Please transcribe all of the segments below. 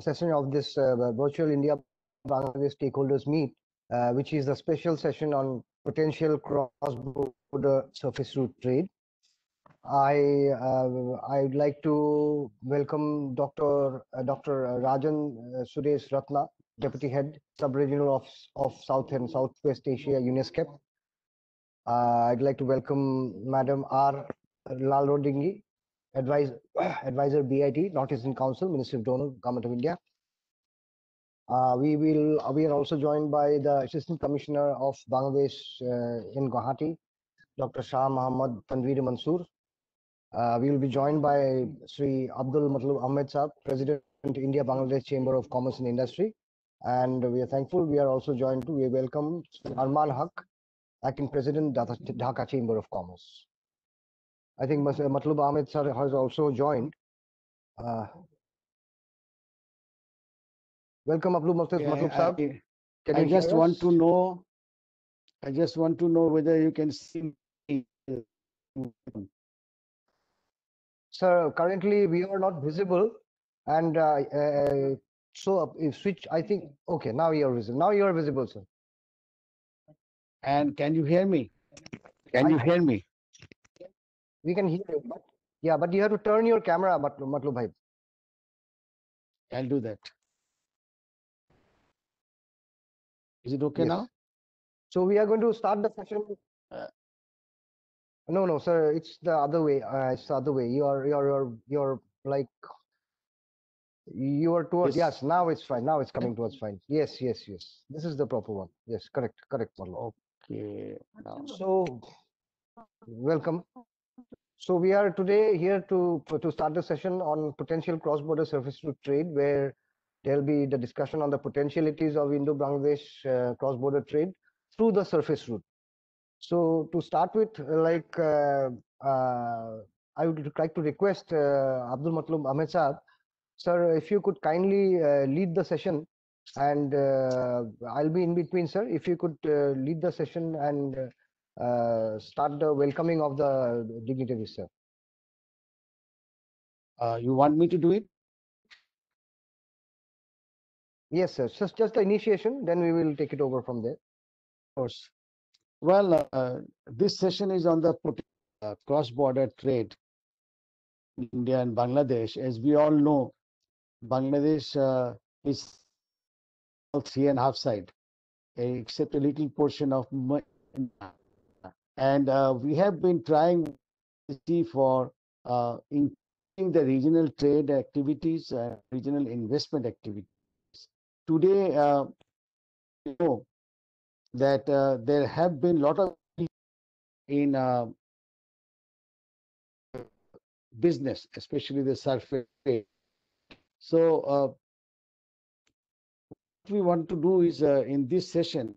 session of this uh, virtual India Bangladesh stakeholders meet, uh, which is a special session on potential cross-border surface route trade. I uh, I would like to welcome Dr. Uh, Dr. Rajan uh, Sudesh Ratna, Deputy Head, Sub-Regional of, of South and Southwest Asia, UNESCAP. Uh, I'd like to welcome Madam R. Lalrodingi, Advisor, Advisor BIT, Northeastern Council, Ministry of DoNER, Government of India. Uh, we will. We are also joined by the Assistant Commissioner of Bangladesh uh, in Guwahati, Dr. Shah Muhammad Tanveer Mansoor. Uh, we will be joined by Sri Abdul Matlub Ahmed Saab, President India Bangladesh Chamber of Commerce and Industry. And we are thankful. We are also joined to we welcome Arman Haq, Acting President Dhaka Chamber of Commerce. I think Matlub Ahmed sir has also joined. Uh, welcome, Matlub, Matlub, Yeah, Matlub sir. I, Can I just want us? to know, I just want to know whether you can see me. Sir, currently we are not visible, and uh, uh, so uh, if switch, I think okay. Now you are visible. Now you are visible, sir. And can you hear me? Can I- you hear me? We can hear you, but yeah, but you have to turn your camera, Matlub, Matlub bhai. I'll do that. Is it okay Yes. now? So we are going to start the session. Uh, no, no, sir. It's the other way. Uh, it's the other way. You are, you are, you are, you're like, you are towards. Yes. Yes. Now it's fine. Now it's coming towards fine. Yes, yes, yes. This is the proper one. Yes, correct, correct, Matlub. Okay. Now, So, welcome. So we are today here to to start the session on potential cross-border surface route trade, where there'll be the discussion on the potentialities of Indo-Bangladesh uh, cross-border trade through the surface route. So to start with, like uh, uh, I would like to request uh, Abdul Matlub Ahmed Saab, sir, if you could kindly uh, lead the session, and uh, I'll be in between, sir. If you could lead the session and uh, start the welcoming of the dignitaries, sir. uh, you want me to do it? Yes, sir. Just just the initiation, then we will take it over from there. Of course. Well, uh, this session is on the uh, cross-border trade in India and Bangladesh. As we all know, Bangladesh uh, is three and a half side, except a little portion of. And uh, we have been trying to see for uh, increasing the regional trade activities, uh, regional investment activities. Today, uh, you know that uh, there have been a lot of in uh, business, especially the surface trade. So, uh, what we want to do is uh, in this session,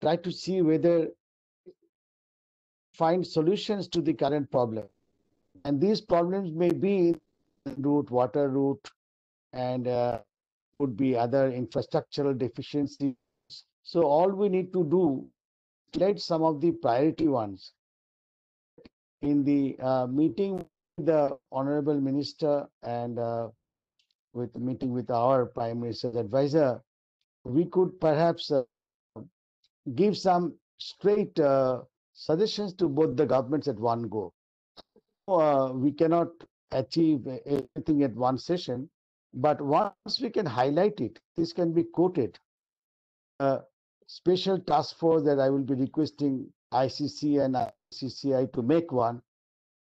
try to see whether find solutions to the current problem. And these problems may be route, water route, and uh, would be other infrastructural deficiencies. So all we need to do, select some of the priority ones. In the uh, meeting, with the honorable minister and uh, with meeting with our prime minister's advisor, we could perhaps uh, give some straight uh, suggestions to both the governments at one go. Uh, we cannot achieve everything at one session, but once we can highlight it, this can be quoted. A special task force that I will be requesting ICC and ICCI to make one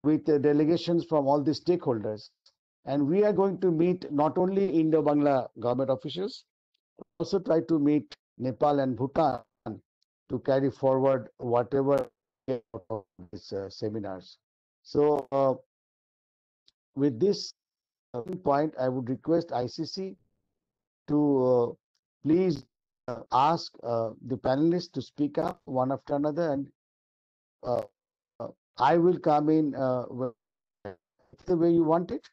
with the delegations from all the stakeholders. And we are going to meet not only Indo-Bangla government officials, also try to meet Nepal and Bhutan to carry forward whatever of these uh, seminars. So uh, with this point, I would request ICC to uh, please ask the panelists to speak up one after another and I will come in the way you want it.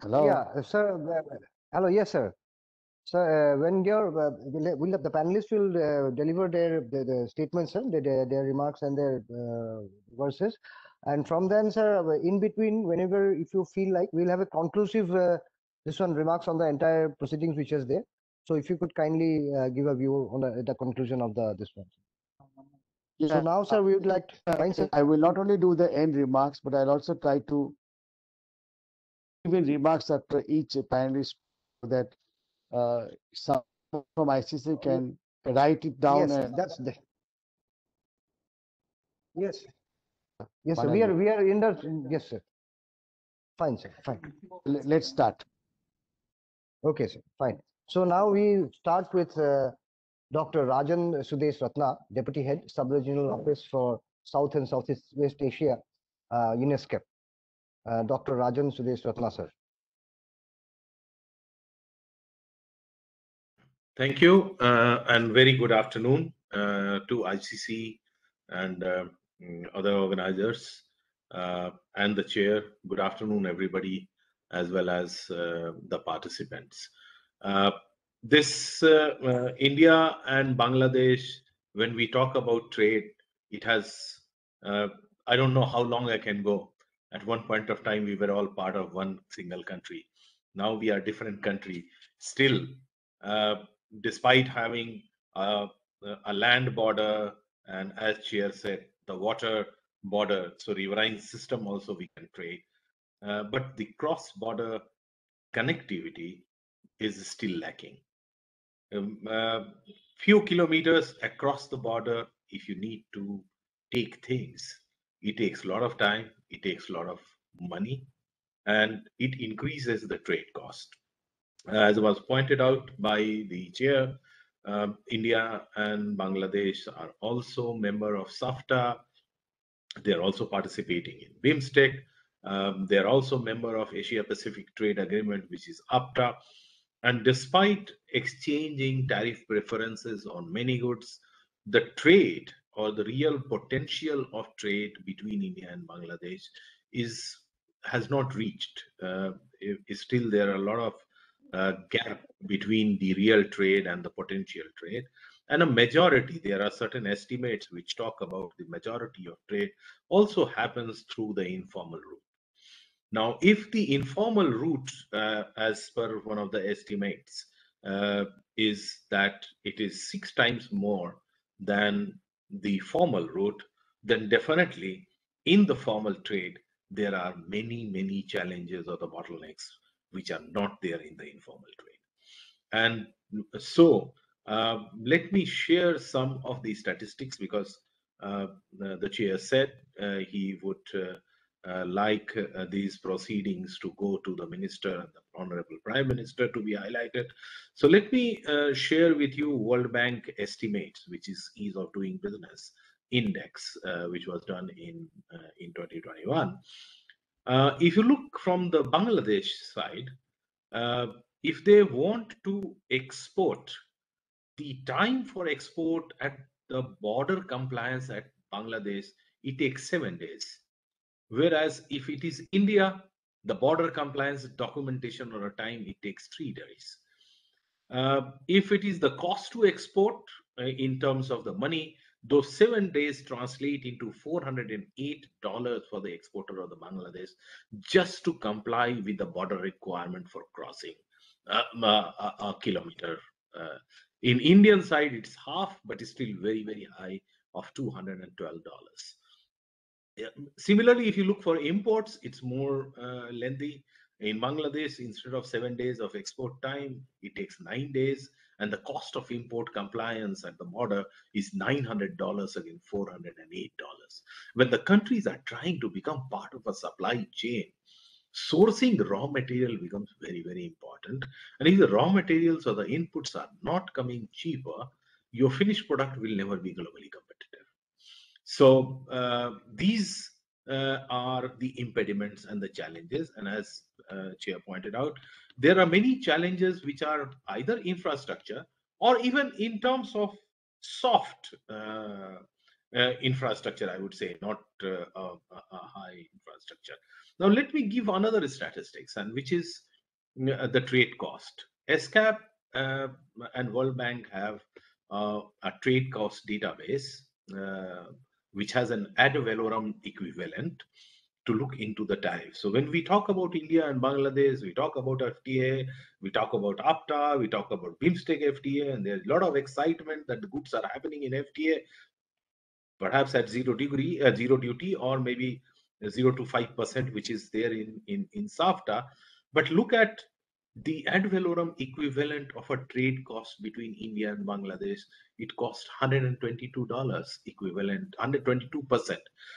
Hello? Yeah, sir. Hello, yes, sir. Sir, uh, when your uh, will, will the panelists will uh, deliver their, their, their statements, sir, their, their, remarks and their uh, verses. And from then, sir, in between, whenever if you feel like, we'll have a conclusive uh, this one remarks on the entire proceedings which is there. So if you could kindly uh, give a view on the, the conclusion of the this one. Yeah. So now, sir, we would like to I will not only do the end remarks, but I'll also try to give in remarks after each panelist that uh, some from ICC can write it down. Yes, that's the. Yes. Yes, sir. We are we are in the yes, sir. Fine, sir. Fine. Let's start. Okay, sir. Fine. So now we start with uh, Dr. Rajan Sudesh Ratna, Deputy Head, Sub-Regional Office for South and Southeast West Asia, uh, UNESCAP. Uh, Dr. Rajan Sudesh Ratna, sir. Thank you, uh, and very good afternoon uh, to ICC and uh, other organizers uh, and the chair. Good afternoon, everybody, as well as uh, the participants. Uh, this India and Bangladesh, when we talk about trade, it has, I don't know how long I can go. At one point of time, we were all part of one single country. Now we are different country. Still, despite having a land border and as chair said the water border so riverine system also we can trade uh, but the cross border connectivity is still lacking. Um, uh, few kilometers across the border if you need to take things it takes a lot of time it takes a lot of money and it increases the trade cost as was pointed out by the chair, um, India and Bangladesh are also member of SAFTA. They are also participating in BIMSTEC. Um, they are also member of Asia Pacific Trade Agreement, which is APTA. And despite exchanging tariff preferences on many goods, the trade or the real potential of trade between India and Bangladesh is has not reached. Uh, still, there are a lot of uh, gap between the real trade and the potential trade. And a majority, there are certain estimates which talk about the majority of trade also happens through the informal route. Now, if the informal route, uh, as per one of the estimates, uh, is that it is six times more than the formal route, then definitely in the formal trade, there are many, many challenges or the bottlenecks which are not there in the informal trade. And so uh, let me share some of the statistics because uh, the chair said uh, he would uh, uh, like uh, these proceedings to go to the minister and the honorable prime minister to be highlighted. So let me share with you World Bank estimates, which is ease of doing business index, which was done in in 2021. Uh, if you look from the Bangladesh side, uh, if they want to export, the time for export at the border compliance at Bangladesh, it takes seven days. Whereas if it is India, the border compliance documentation or a time, it takes three days. Uh, if it is the cost to export uh, in terms of the money, those seven days translate into $408 for the exporter of the Bangladesh just to comply with the border requirement for crossing uh, a, a, kilometer. Uh, in Indian side, it's half, but it's still very, very high of $212. Similarly, if you look for imports, it's more uh, lengthy. In Bangladesh, instead of seven days of export time, it takes nine days and the cost of import compliance at the border is $900 again $408 when the countries are trying to become part of a supply chain sourcing raw material becomes very very important. And if the raw materials or the inputs are not coming cheaper your finished product will never be globally competitive. So uh, these uh, are the impediments and the challenges. And as chair pointed out there are many challenges which are either infrastructure or even in terms of soft uh, uh, infrastructure, I would say, not uh, high infrastructure. Now, let me give another statistics, and which is uh, the trade cost. ESCAP uh, and World Bank have uh, a trade cost database, which has an ad valorem equivalent to look into the tariff. So when we talk about India and Bangladesh, we talk about FTA, we talk about APTA, we talk about BIMSTEC FTA, and there's a lot of excitement that the goods are happening in FTA, perhaps at zero degree, uh, zero duty, or maybe zero to five percent, which is there in in in SAFTA. But look at the ad valorem equivalent of a trade cost between India and Bangladesh, it costs $122 equivalent, 122%.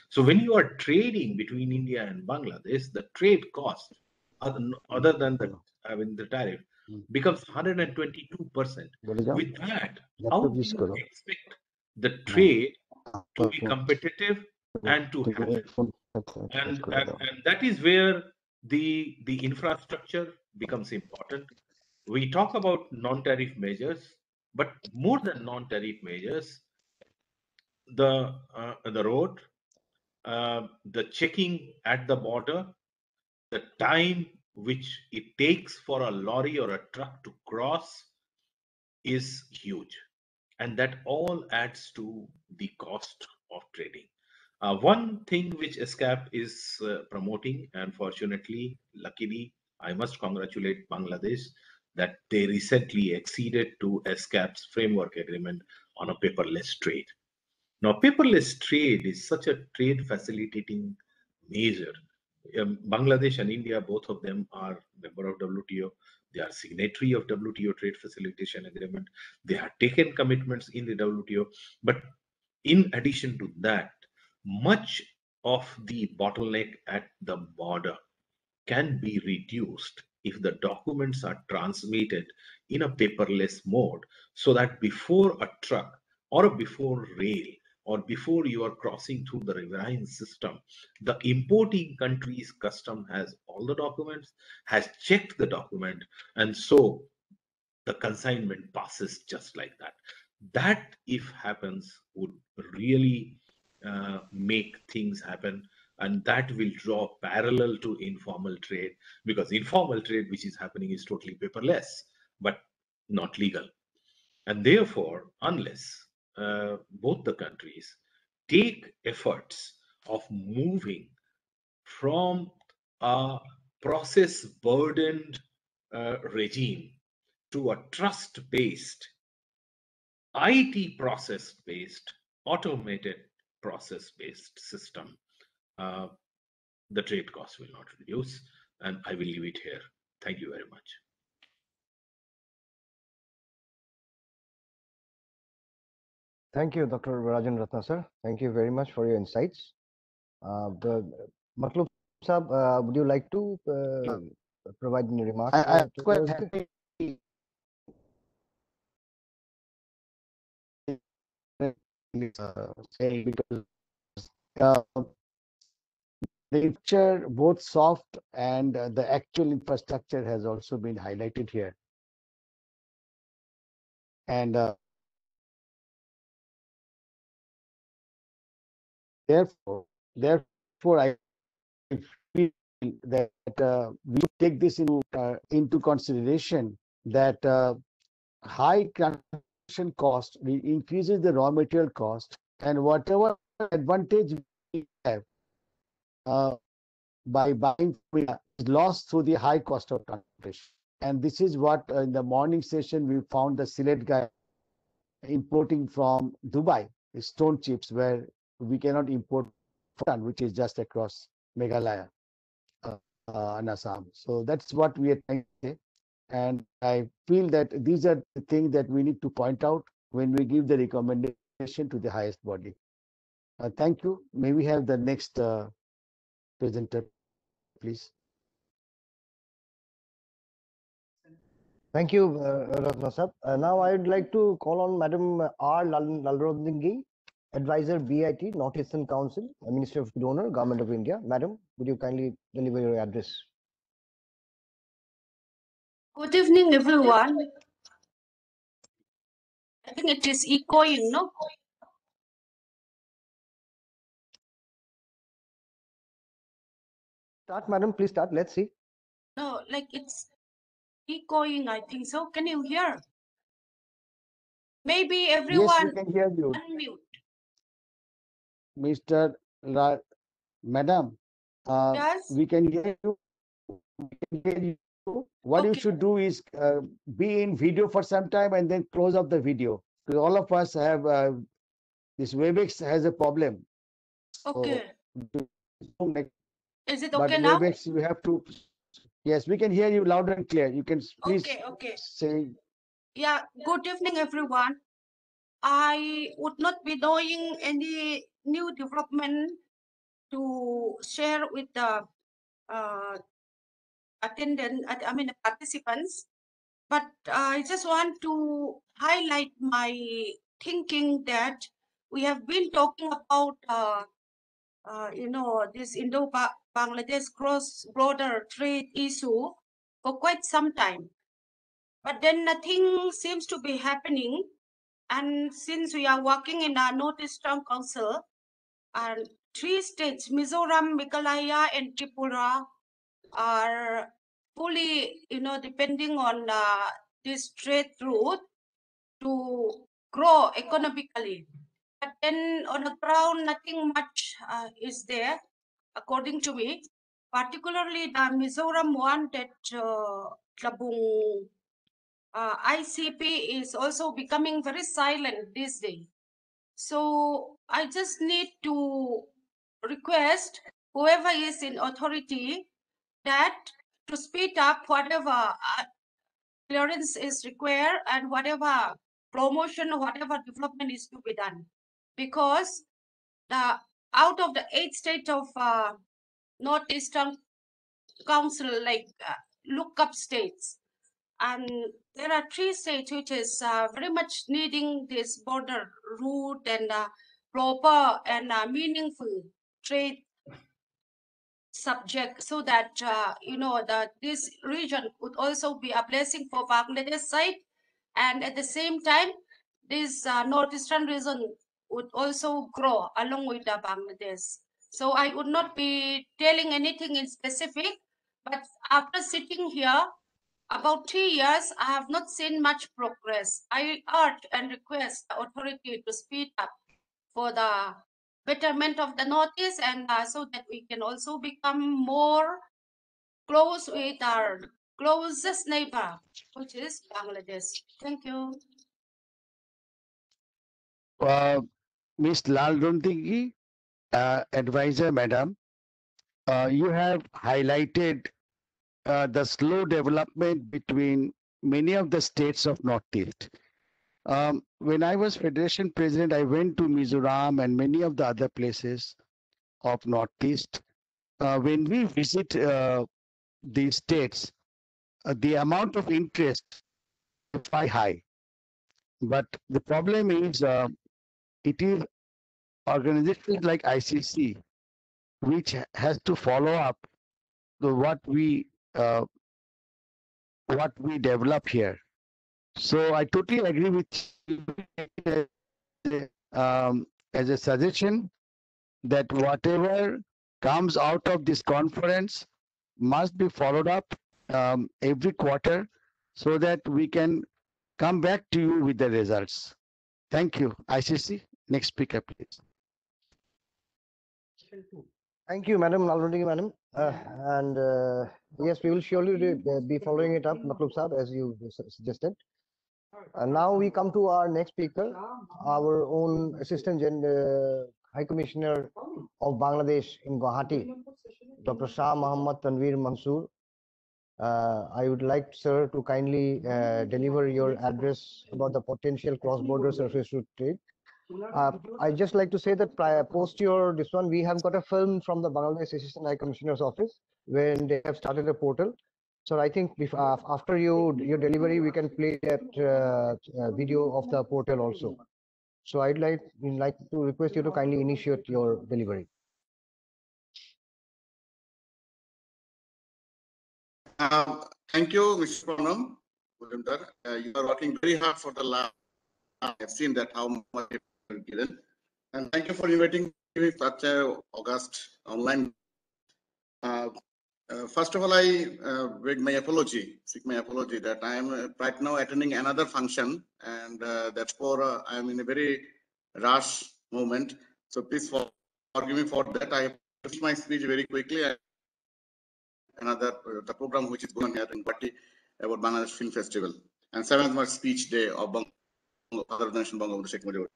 So when you are trading between India and Bangladesh, the trade cost, other, than the, I mean, the tariff, becomes 122%. With that, how do you expect the trade to be competitive and to happen? And, and, and that is where the the infrastructure becomes important. We talk about non-tariff measures but more than non-tariff measures the uh, the road uh, the checking at the border the time which it takes for a lorry or a truck to cross is huge. And that all adds to the cost of trading. Uh, one thing which ESCAP is uh, promoting, and fortunately, luckily, I must congratulate Bangladesh that they recently acceded to ESCAP's framework agreement on a paperless trade. Now, paperless trade is such a trade facilitating measure. Um, Bangladesh and India, both of them are member of WTO. They are signatory of WTO trade facilitation agreement. They have taken commitments in the WTO. But in addition to that, much of the bottleneck at the border can be reduced if the documents are transmitted in a paperless mode so that before a truck or before rail or before you are crossing through the riverine system the importing country's custom has all the documents has checked the document and so the consignment passes just like that. That if happens would really uh, make things happen and that will draw parallel to informal trade because informal trade which is happening is totally paperless but not legal. And therefore unless uh, both the countries take efforts of moving from a process burdened uh, regime to a trust based IT process based automated process based system, uh, the trade cost will not reduce. And I will leave it here. Thank you very much. Thank you, Dr. Rajan Ratna, sir. Thank you very much for your insights. Uh, the Matlub Sab, uh, would you like to uh, provide any remarks? I, I'm to quite happy. Uh, say because uh, the picture, both soft and uh, the actual infrastructure has also been highlighted here. And uh, therefore, therefore, I feel that uh, we take this into uh, into consideration that uh, high transaction cost increases the raw material cost and whatever advantage we have uh, by buying is lost through the high cost of transportation. And this is what uh, in the morning session we found the Sylhet guy importing from Dubai, stone chips where we cannot import which is just across Meghalaya uh, uh, and Assam. So that's what we are trying to say. And I feel that these are the things that we need to point out when we give the recommendation to the highest body. Uh, thank you. May we have the next uh, presenter, please? Thank you, uh, Ratna Sab. Uh, now I would like to call on Madam R. Lal- Lalrodingi, Advisor BIT, Northeastern Council, uh, Minister of DoNER, Government of India. Madam, would you kindly deliver your address? Good evening, everyone. I think it is echoing, no? Start, Madam, please start. Let's see. No, like it's echoing, I think so. Can you hear? Maybe Yes, everyone we can hear you. unmute. Mr. La, Madam, uh, Yes, we can hear you. We can hear you. What you should do is uh, be in video for some time and then close up the video. Because all of us have uh, this WebEx has a problem. okay. Next- Is it But okay now? WebEx, we have to. Yes, we can hear you loud and clear. You can please Okay, okay. say. Yeah, good evening, everyone. I would not be knowing any new development to share with the uh, attendant, I I mean, the participants. But I just want to highlight my thinking that we have been talking about, uh, uh, you know, this Indo-Bangladesh cross-border trade issue for quite some time. But then nothing seems to be happening. And since we are working in our Northeastern Council, and three states, Mizoram, Meghalaya, and Tripura, are fully, you know, depending on uh, this trade route to grow economically. But then on the ground, nothing much uh, is there, according to me. Particularly the Mizoram one that uh, uh, ICP is also becoming very silent these days. So I just need to request whoever is in authority that to speed up whatever uh, clearance is required and whatever promotion whatever development is to be done. Because the out of the eight states of uh, Northeastern Council, like uh, look up states, and there are three states which is uh, very much needing this border route and uh, proper and uh, meaningful trade subject so that uh, you know that this region would also be a blessing for Bangladesh side. And at the same time this uh, northeastern region would also grow along with the Bangladesh. So I would not be telling anything in specific, but after sitting here about three years, I have not seen much progress. I urge and request the authority to speed up for the betterment of the Northeast and uh, so that we can also become more close with our closest neighbor, which is Bangladesh. Thank you. Uh, Ms. Lal Rundigi, uh, advisor, madam, uh, you have highlighted uh, the slow development between many of the states of Northeast. Um, when I was Federation President, I went to Mizoram and many of the other places of Northeast. Uh, when we visit uh, these states, uh, the amount of interest is quite high. But the problem is, uh, it is organizations like ICC which has to follow up the what we uh, what we develop here. So I totally agree with you um, as a suggestion that whatever comes out of this conference must be followed up um, every quarter so that we can come back to you with the results. Thank you. ICC, next speaker, please. Thank you, Madam Nalrundigi, Madam. Uh, and uh, yes, we will surely uh, be following it up, Matlub Saab, as you suggested. And now we come to our next speaker, our own Assistant Gen- uh, High Commissioner of Bangladesh in Guwahati, Dr. Shah Muhammad Tanveer Mansoor. Uh, I would like, sir, to kindly uh, deliver your address about the potential cross-border surface route trade. Uh, I just like to say that prior, post your this one, we have got a film from the Bangladesh Assistant High Commissioner's office when they have started a portal. So I think if, uh, after you your delivery, we can play that uh, uh, video of the portal also. So I'd like like to request you to kindly initiate your delivery. Uh, Thank you, Mr. Pranam. Uh, You are working very hard for the lab. I've seen that how much And thank you for inviting me such a August online. Uh, uh, First of all, I uh, beg my apology, seek my apology that I am uh, right now attending another function and uh, therefore uh, I am in a very rush moment. So please for forgive me for that. I finished my speech very quickly. and Another the program which is going here in Guwahati about Bangladesh Film Festival and seventh March speech day of Bang other organization Bangladesh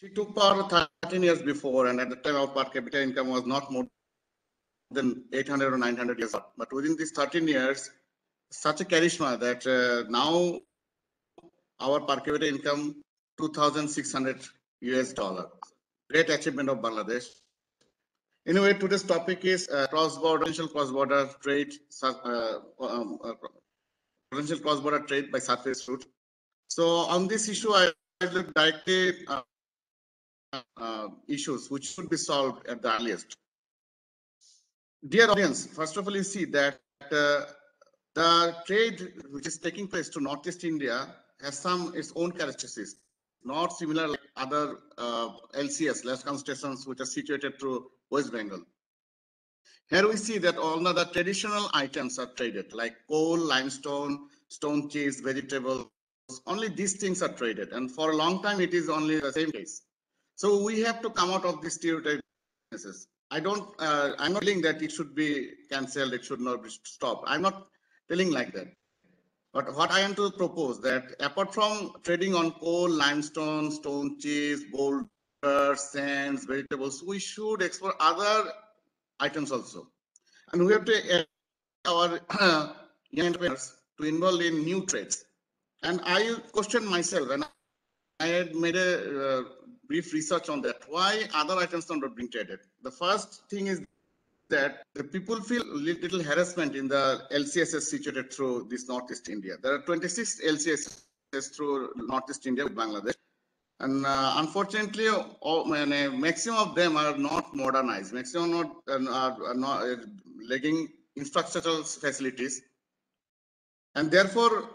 She took power 13 years before, and at the time our per capita income was not more than 800 or 900 years. But within these 13 years, such a charisma that uh, now our per capita income 2,600 US dollar. Great achievement of Bangladesh. Anyway, today's topic is uh, cross-border, potential cross-border trade, uh, um, uh, potential cross-border trade by surface route. So on this issue, I I directly uh, uh, issues which should be solved at the earliest. Dear audience, first of all, you see that uh, the trade which is taking place to Northeast India has some its own characteristics, not similar like other uh, LCS, less concentrations, which are situated through West Bengal. Here we see that all the traditional items are traded, like coal, limestone, stone chips, vegetables. Only these things are traded, and for a long time it is only the same case. So we have to come out of this stereotype. I don't. Uh, I'm not saying that it should be cancelled. It should not be stopped. I'm not telling like that. But what I am to propose that apart from trading on coal, limestone, stone chips, boulders, sands, vegetables, we should explore other items also. And we have to our young entrepreneurs to involve in new trades. And I question myself, and I had made a uh, brief research on that. Why other items are not being traded? The first thing is that the people feel little harassment in the LCSS situated through this Northeast India. There are 26 LCSS through Northeast India with Bangladesh. And uh, unfortunately, all, maximum of them are not modernized. Maximum not, uh, are, are not uh, lacking infrastructural facilities. And therefore,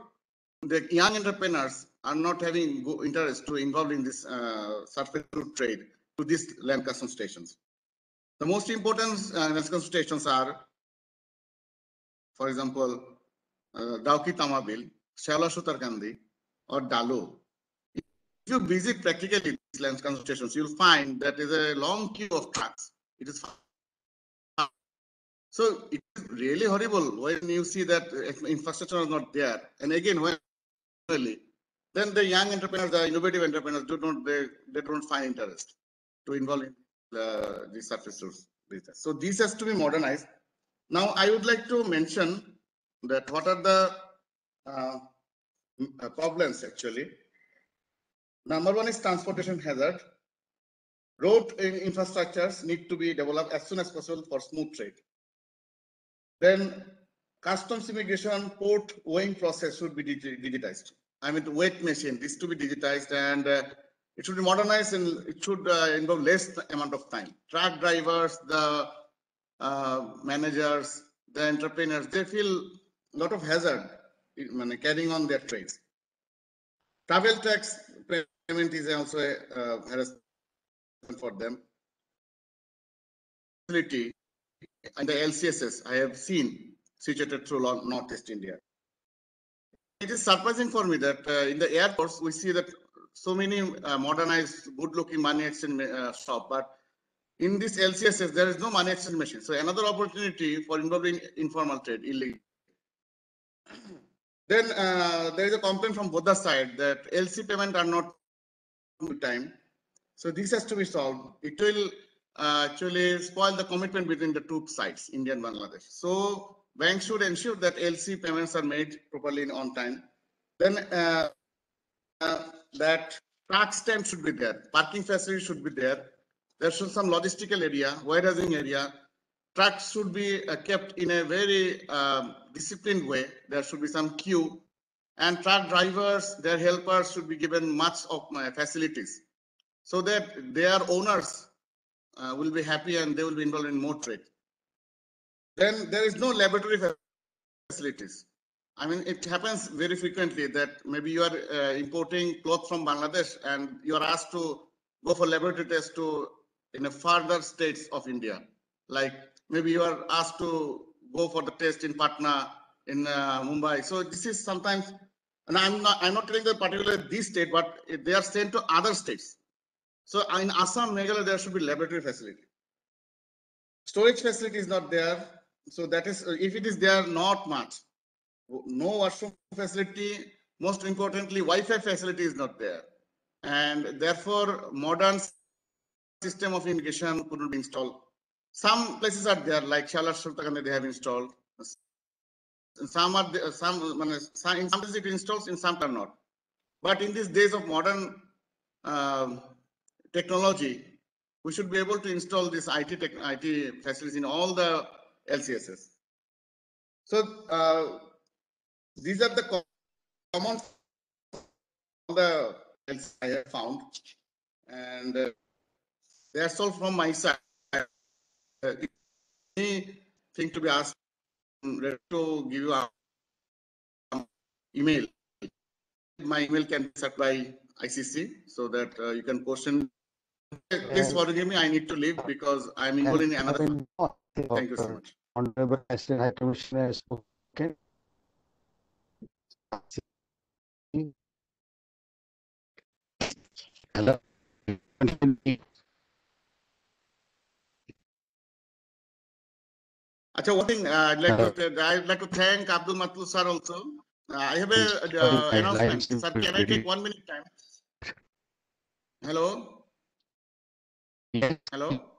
the young entrepreneurs are not having interest to involve in this uh, surface route trade to these land custom stations. The most important uh, land custom stations are, for example, uh, Dauki Tamabil, Shala Sutarkandi, or Dalu. If you visit practically these land custom stations, you'll find that is a long queue of trucks. It is so it's really horrible when you see that infrastructure is not there. And again, when then the young entrepreneurs, the innovative entrepreneurs, do not they, they don't find interest to involve in the, the surface business. So this has to be modernized. Now I would like to mention that what are the uh, uh problems actually. Number one is transportation hazard. Road infrastructures need to be developed as soon as possible for smooth trade. Then customs immigration port weighing process should be digitized. I mean, the weight machine, this to be digitized and uh, it should be modernized and it should uh, involve less amount of time. Truck drivers, the uh, managers, the entrepreneurs, they feel a lot of hazard in carrying on their trades. Travel tax payment is also a uh, harassment for them. And the LCSS, I have seen situated through Northeast India it is surprising for me that uh, in the airports we see that so many uh, modernized, good-looking money exchange uh, shop, but in this LCSS there is no money exchange machine. So another opportunity for involving informal trade, illegal. Then uh, there is a complaint from both the side that LC payment are not time. So this has to be solved. It will uh, actually spoil the commitment between the two sides, India and Bangladesh. So banks should ensure that LC payments are made properly and on time. Then uh, uh, that truck stand should be there, parking facility should be there. There should be some logistical area, warehousing area. Trucks should be uh, kept in a very um, disciplined way. There should be some queue, and truck drivers, their helpers should be given much of my facilities, so that their owners uh, will be happy and they will be involved in more trade. Then there is no laboratory facilities. I mean, it happens very frequently that maybe you are uh, importing cloth from Bangladesh and you are asked to go for laboratory tests to in a further states of India, like maybe you are asked to go for the test in Patna, in uh, Mumbai. So this is sometimes, and I'm not, I'm not telling the particular this state, but they are sent to other states. So in Assam, Meghalaya, there should be laboratory facility. Storage facility is not there. So that is, if it is there, not much. No washroom facility. Most importantly, Wi-Fi facility is not there. And therefore, modern system of irrigation couldn't be installed. Some places are there, like Shalar they have installed. Some are there, some, some in some places it installs, in some are not. But in these days of modern um, technology, we should be able to install this IT tech, IT facilities in all the LCSs. So uh, these are the common the I have found, and uh, that's all from my side. Uh, anything to be asked, I'm ready to give you a um, email. My email can be set by ICC so that uh, you can question. Please forgive me, I need to leave because I'm involved in another. Thank you so much. Honorable Assistant High Commissioner has spoken. Hello. Acha, one thing uh, I'd like to I'd like to thank Abdul Matlub sir also. Uh, I have a uh, announcement. Sir, can I take one minute time? Hello. Hello.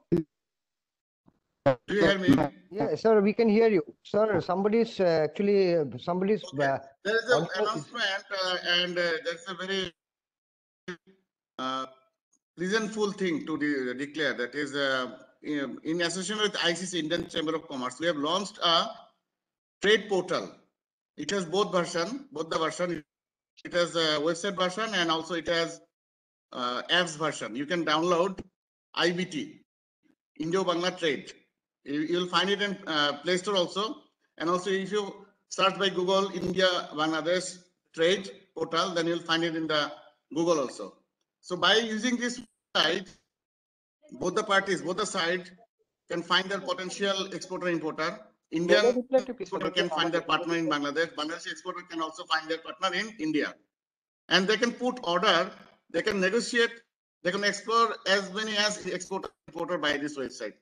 Do you hear me? Yeah, sir, we can hear you. Sir, somebody's uh, actually, uh, somebody's. Okay. Uh, There is an announcement uh, and uh, that's a very uh, reasonful thing to de- declare. That is, uh, in in association with ICC, Indian Chamber of Commerce, we have launched a trade portal. It has both version, both the version. It has a website version and also it has uh, apps version. You can download IBT, Indo Bangla Trade. You, you'll find it in uh, Play Store also. And also if you search by Google India Bangladesh Trade Portal, then you'll find it in the Google also. So by using this site, both the parties, both the side can find their potential exporter importer. Indian exporter can find their partner in Bangladesh. Bangladesh exporter can also find their partner in India. And they can put order, they can negotiate, they can explore as many as exporter importer by this website.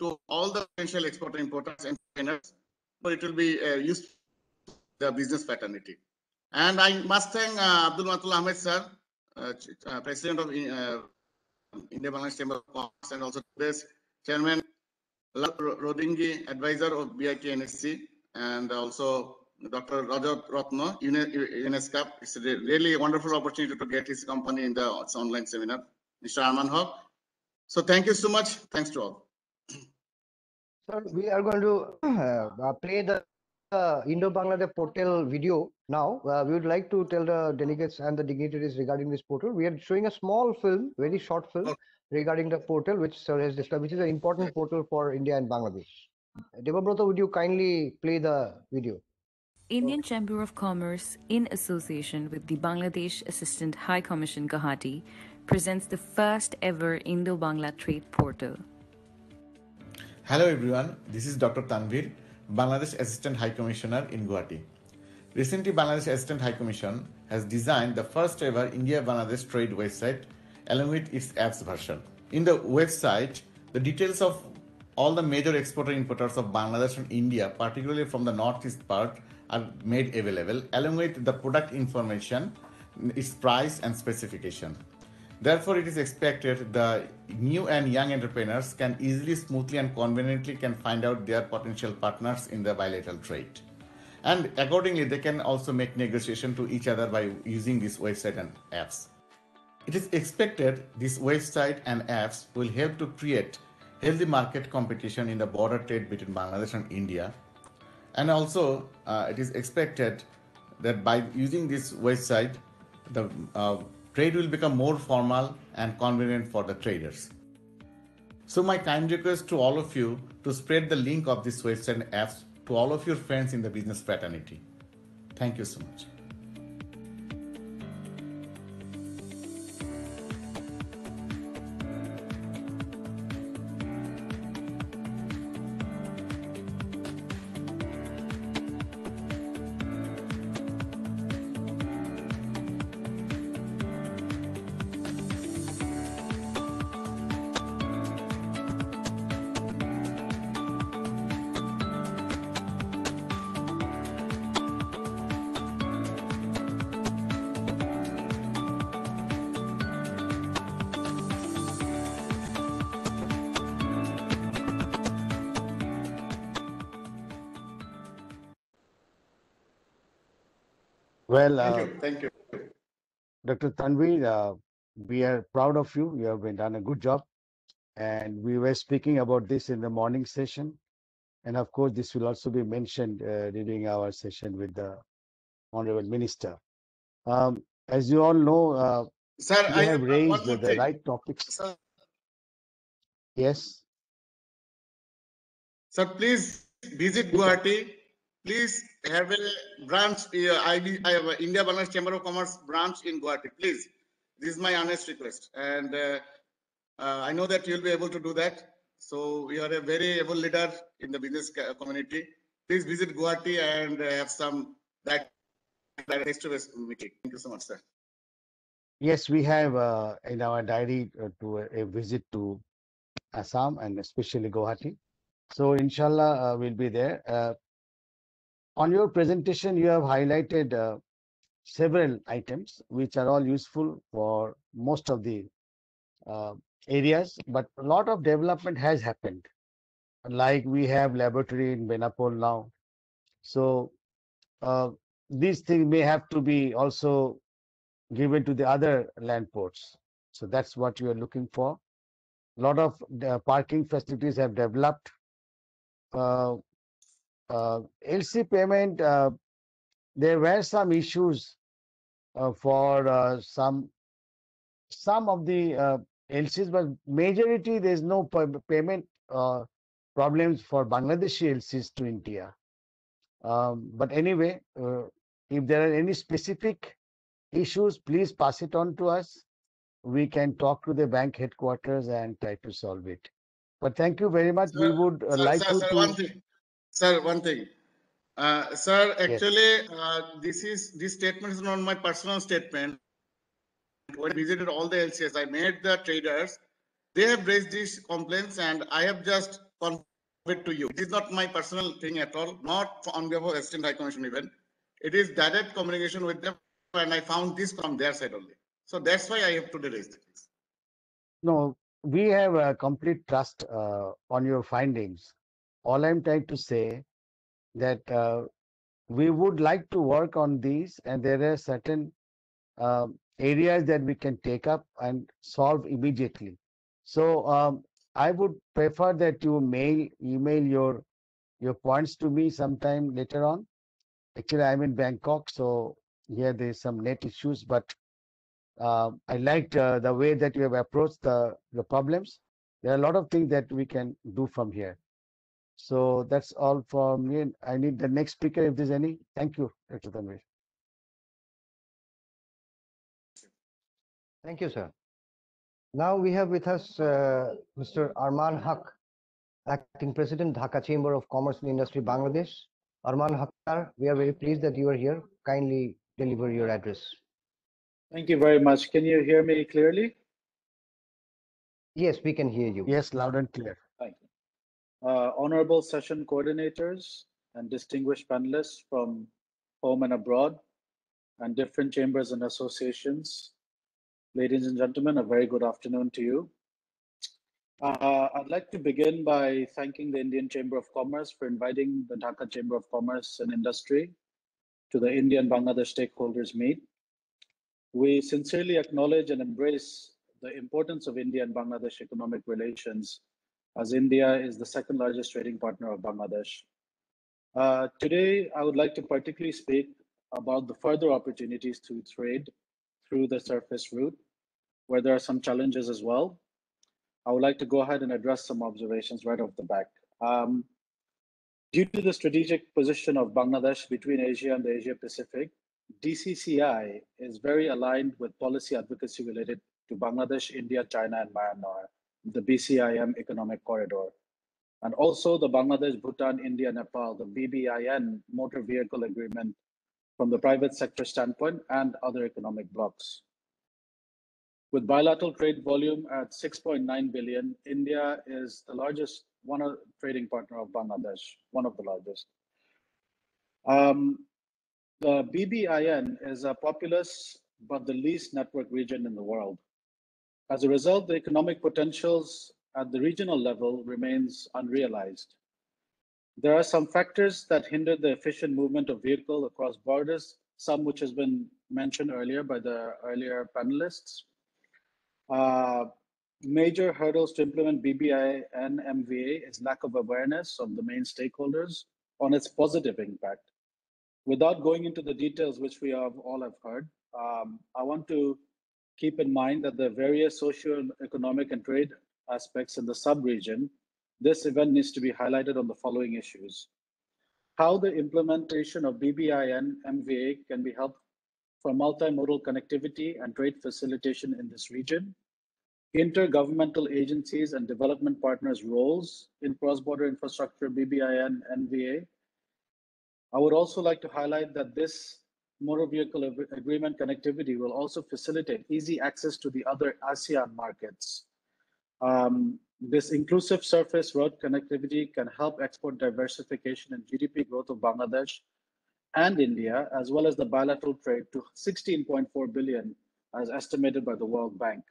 To all the potential exporter importers and trainers, so it will be uh, used the business fraternity. And I must thank uh, Abdul Matlub Ahmed sir, uh, uh, President of uh, India Bangladesh Chamber of Commerce, and also this Chairman Rodingi, Advisor of BIK NSC, and also Dr. Rajat Ratna, UNESCAP. It's a really wonderful opportunity to get his company in the online seminar. Mr. Arman Haq. So thank you so much. Thanks to all. So we are going to uh, play the uh, Indo-Bangladesh portal video now. Uh, we would like to tell the delegates and the dignitaries regarding this portal. We are showing a small film, very short film Okay. regarding the portal, which sir has described, which is an important portal for India and Bangladesh. Devabrata, would you kindly play the video? Indian Chamber of Commerce, in association with the Bangladesh Assistant High Commission Guwahati, presents the first ever Indo Bangla Trade Portal. Hello everyone, this is Dr. Tanvir, Bangladesh Assistant High Commissioner in Guwahati. Recently, Bangladesh Assistant High Commission has designed the first ever India Bangladesh trade website along with its apps version. In the website, the details of all the major exporter importers of Bangladesh and India, particularly from the northeast part, are made available along with the product information, its price and specification. Therefore, it is expected the new and young entrepreneurs can easily, smoothly, and conveniently can find out their potential partners in the bilateral trade. And accordingly, they can also make negotiation to each other by using this website and apps. It is expected this website and apps will help to create healthy market competition in the border trade between Bangladesh and India. And also, uh, it is expected that by using this website, the uh, trade will become more formal and convenient for the traders. So, my kind request to all of you to spread the link of this website and apps to all of your friends in the business fraternity. Thank you so much. Well, Thank uh, you. Thank you. Dr. Tanvir, uh, we are proud of you. You have been done a good job. And we were speaking about this in the morning session. And of course, this will also be mentioned uh, during our session with the Honorable Minister. Um, as you all know, uh, Sir, I have raised the thing. right topics. Sir, Yes. sir, please visit Guwahati. Please have a branch, uh, I, I have a India Bangladesh Chamber of Commerce branch in Guwahati. Please, this is my honest request. And uh, uh, I know that you'll be able to do that. So you are a very able leader in the business community. Please visit Guwahati and uh, have some that face-to-face meeting. Thank you so much, sir. Yes, we have uh, in our diary uh, to a, a visit to Assam and especially Guwahati. So inshallah, uh, we'll be there. Uh, on your presentation, you have highlighted uh, several items which are all useful for most of the uh, areas, but a lot of development has happened. Like we have laboratory in Benapol now. So uh, these things may have to be also given to the other land ports. So that's what you are looking for. A lot of the parking facilities have developed. Uh, uh, LC payment, uh, there were some issues uh, for uh, some some of the uh, LCs, but majority there's no payment uh, problems for Bangladeshi LCs to India. Um, but anyway, uh, if there are any specific issues, please pass it on to us. We can talk to the bank headquarters and try to solve it. But thank you very much. we would uh, sir, like sir, sir, to. Sir, one thing. Uh, sir, actually, uh, this is this statement is not my personal statement. When I visited all the LCS, I met the traders. They have raised these complaints, and I have just conveyed to you. It is not my personal thing at all. Not on behalf of Assistant High Commission even. It is direct communication with them, and I found this from their side only. So that's why I have to raise this. No, we have a complete trust uh, on your findings. All I'm trying to say that uh, we would like to work on these, and there are certain um, areas that we can take up and solve immediately. So um, I would prefer that you mail, email your your points to me sometime later on. Actually, I'm in Bangkok, so here there's some net issues, but uh, I liked uh, the way that you have approached the, the problems. There are a lot of things that we can do from here. So that's all for me. I need the next speaker if there's any. Thank you, Dr. Tanvir. Thank you, sir. Now we have with us uh, Mr. Arman Haq, Acting President, Dhaka Chamber of Commerce and Industry, Bangladesh. Arman Haq, we are very pleased that you are here. Kindly deliver your address. Thank you very much. Can you hear me clearly? Yes, we can hear you. Yes, loud and clear. Uh, honorable session coordinators and distinguished panelists from home and abroad and different chambers and associations. Ladies and gentlemen, a very good afternoon to you. Uh, I'd like to begin by thanking the Indian Chamber of Commerce for inviting the Dhaka Chamber of Commerce and Industry to the Indian Bangladesh stakeholders meet. We sincerely acknowledge and embrace the importance of India and Bangladesh economic relations, as India is the second largest trading partner of Bangladesh. Uh, today, I would like to particularly speak about the further opportunities to trade through the surface route, where there are some challenges as well. I would like to go ahead and address some observations right off the back. Um, due to the strategic position of Bangladesh between Asia and the Asia Pacific, DCCI is very aligned with policy advocacy related to Bangladesh, India, China, and Myanmar, the BCIM economic corridor. And also the Bangladesh, Bhutan, India, Nepal, the BBIN motor vehicle agreement from the private sector standpoint and other economic blocs. With bilateral trade volume at 6.9 billion, India is the largest one of trading partner of Bangladesh, one of the largest. Um, the BBIN is a populous but the least network region in the world. As a result, the economic potentials at the regional level remains unrealized. There are some factors that hinder the efficient movement of vehicle across borders, some which has been mentioned earlier by the earlier panelists. Uh, major hurdles to implement BBI and MVA is lack of awareness of the main stakeholders on its positive impact. Without going into the details, which we have all have heard, um, I want to keep in mind that the various socio-economic and trade aspects in the sub-region, this event needs to be highlighted on the following issues. How the implementation of BBIN MVA can be helped for multimodal connectivity and trade facilitation in this region, intergovernmental agencies and development partners' roles in cross-border infrastructure, BBIN and MVA. I would also like to highlight that this motor vehicle agreement connectivity will also facilitate easy access to the other ASEAN markets. Um, this inclusive surface road connectivity can help export diversification and GDP growth of Bangladesh and India, as well as the bilateral trade to 16.4 billion as estimated by the World Bank.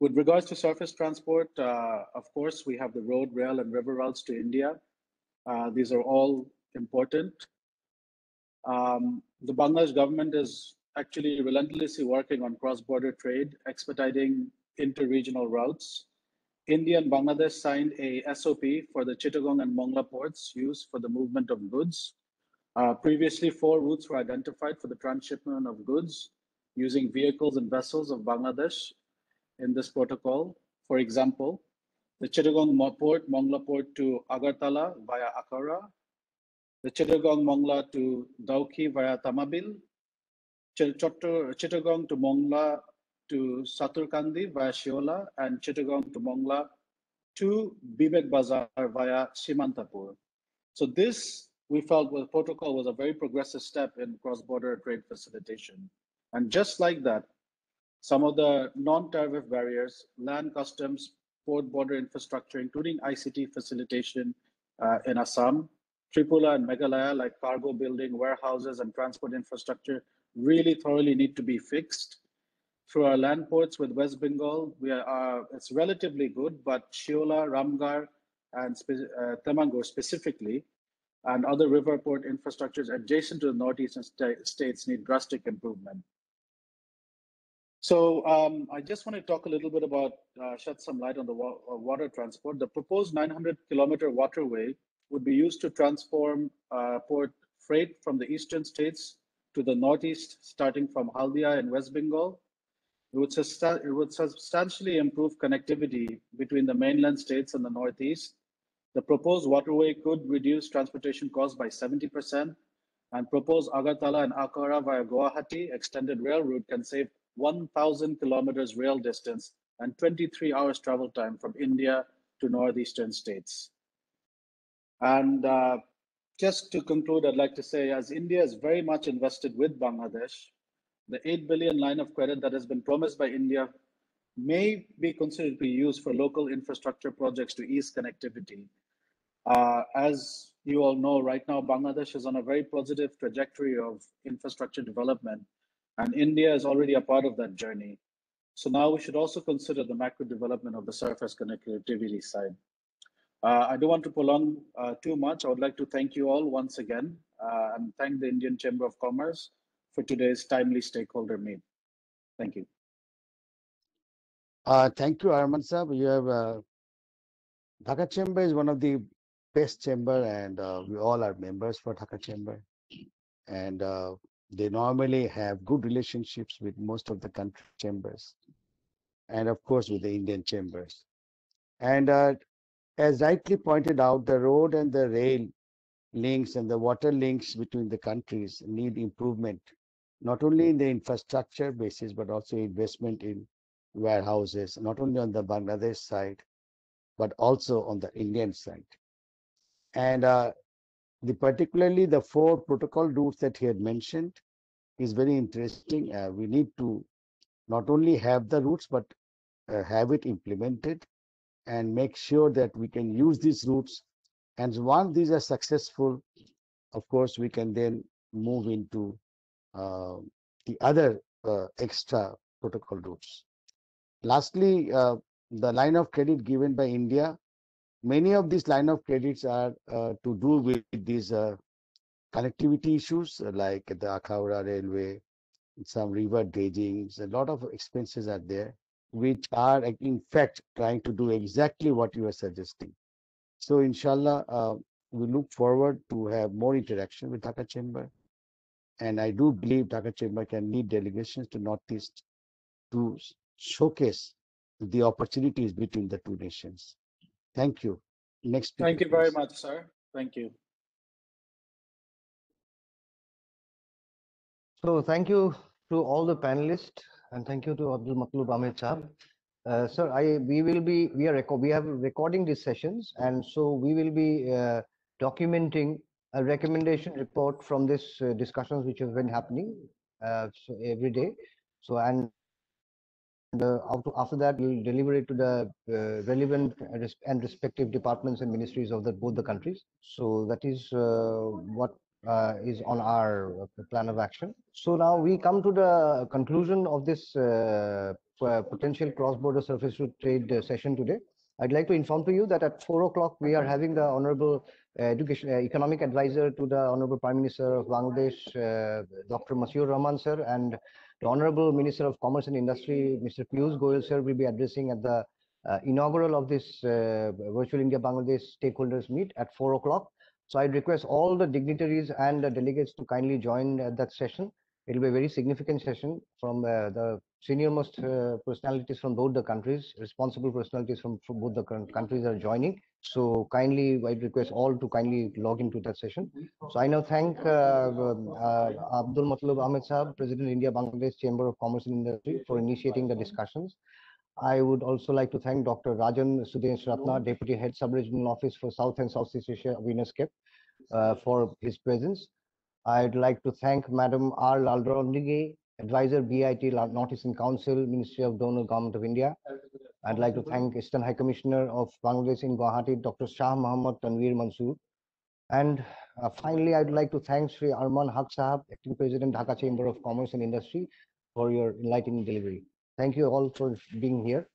With regards to surface transport, uh, of course, we have the road, rail, and river routes to India. Uh, these are all important. Um, the Bangladesh government is actually relentlessly working on cross-border trade, expediting inter-regional routes. India and Bangladesh signed a SOP for the Chittagong and Mongla ports used for the movement of goods. Uh, previously, four routes were identified for the transshipment of goods using vehicles and vessels of Bangladesh in this protocol. For example, the Chittagong port, Mongla port to Agartala via Akhaura, the Chittagong Mongla to Dauki via Tamabil, Chittagong to Mongla to Sutarkandi via Shiola, and Chittagong to Mongla to Bibek Bazar via Simantapur. So this we felt the protocol was a very progressive step in cross-border trade facilitation. And just like that, some of the non-tariff barriers, land customs, port border infrastructure, including ICT facilitation uh, in Assam, Tripura and Meghalaya, like cargo building, warehouses, and transport infrastructure, really thoroughly need to be fixed. Through our land ports with West Bengal, we are uh, it's relatively good, but Shiola, Ramgarh, and uh, Temangur specifically, and other river port infrastructures adjacent to the northeastern st- states need drastic improvement. So um, I just want to talk a little bit about, uh, shed some light on the wa- uh, water transport. The proposed 900 kilometer waterway would be used to transform uh, port freight from the eastern states to the northeast, starting from Haldia in West Bengal. It would, it would substantially improve connectivity between the mainland states and the northeast. The proposed waterway could reduce transportation costs by 70%, and proposed Agartala and Akhaura via Guwahati extended rail route can save 1,000 kilometers rail distance and 23 hours travel time from India to northeastern states. And uh, just to conclude, I'd like to say, as India is very much invested with Bangladesh, the 8 billion line of credit that has been promised by India may be considered to be used for local infrastructure projects to ease connectivity. Uh, as you all know, right now, Bangladesh is on a very positive trajectory of infrastructure development, and India is already a part of that journey. So now we should also consider the macro development of the surface connectivity side. Uh, I don't want to prolong uh, too much. I would like to thank you all once again uh, and thank the Indian Chamber of Commerce for today's timely stakeholder meet. Thank you. Uh, thank you, Arman Saab. You have uh, Dhaka Chamber is one of the best chamber, and uh, we all are members for Dhaka Chamber, and they normally have good relationships with most of the country chambers, and of course with the Indian chambers. And as rightly pointed out, the road and the rail links and the water links between the countries need improvement, not only in the infrastructure basis, but also investment in warehouses, not only on the Bangladesh side, but also on the Indian side. And uh, the particularly the four protocol routes that he had mentioned is very interesting. Uh, we need to not only have the routes, but uh, have it implemented and make sure that we can use these routes. And once these are successful, of course, we can then move into uh, the other uh, extra protocol routes. Lastly, uh, the line of credit given by India, many of these line of credits are uh, to do with these uh, connectivity issues like the Akhaura Railway, some river dredgings, a lot of expenses are there, which are in fact trying to do exactly what you are suggesting. So inshallah, uh, we look forward to have more interaction with Dhaka Chamber. And I do believe Dhaka Chamber can lead delegations to Northeast to showcase the opportunities between the two nations. Thank you. Next. speaker, Thank you very please. much, sir. Thank you. So thank you to all the panelists and thank you to Abdul Matlub Ahmed Saab. Uh, sir, I we will be we are we have recording these sessions and so we will be uh, documenting a recommendation report from this uh, discussions which have been happening uh, so every day. So and uh, after, after that we'll deliver it to the uh, relevant and and respective departments and ministries of the both the countries. So that is uh, what uh, is on our uh, plan of action. So now we come to the conclusion of this uh, potential cross-border surface trade uh, session today. I'd like to inform to you that at four o'clock we are having the Honorable uh, Education Economic Advisor to the Honorable Prime Minister of Bangladesh, uh, Dr. Mashiur Rahman sir, and the Honorable Minister of Commerce and Industry, Mr. Piyush Goyal sir, will be addressing at the uh, inaugural of this uh, Virtual India Bangladesh stakeholders meet at four o'clock. So I request all the dignitaries and the delegates to kindly join uh, that session. It will be a very significant session from uh, the senior most uh, personalities from both the countries, responsible personalities from, from both the coun- countries are joining. So kindly, I request all to kindly log into that session. So I now thank uh, uh, Abdul Matlub Ahmed Saab, President India Bangladesh Chamber of Commerce and Industry for initiating the discussions. I would also like to thank Dr. Rajan Sudesh Ratna, Deputy Head Sub-Regional Office for South and Southeast Asia, UNESCAP, uh, for his presence. I'd like to thank Madam R. Lalrondige, Advisor BIT La- Northeastern Council, Ministry of DoNER Government of India. I'd like to thank Eastern High Commissioner of Bangladesh in Guwahati, Dr. Shah Muhammad Tanvir Mansoor. And uh, finally, I'd like to thank Sri Arman Haq Sahab, Acting President, Dhaka Chamber of Commerce and Industry, for your enlightening delivery. Thank you all for being here.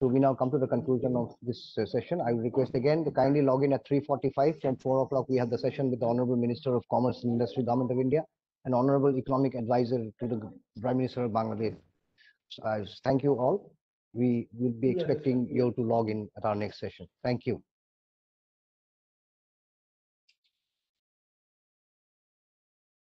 So we now come to the conclusion of this uh, session. I will request again to kindly log in at 3:45. From 4 o'clock, we have the session with the Honorable Minister of Commerce and Industry, Government of India, and Honorable Economic Advisor to the Prime Minister of Bangladesh. So, I thank you all. We will be expecting you to log in at our next session. Thank you.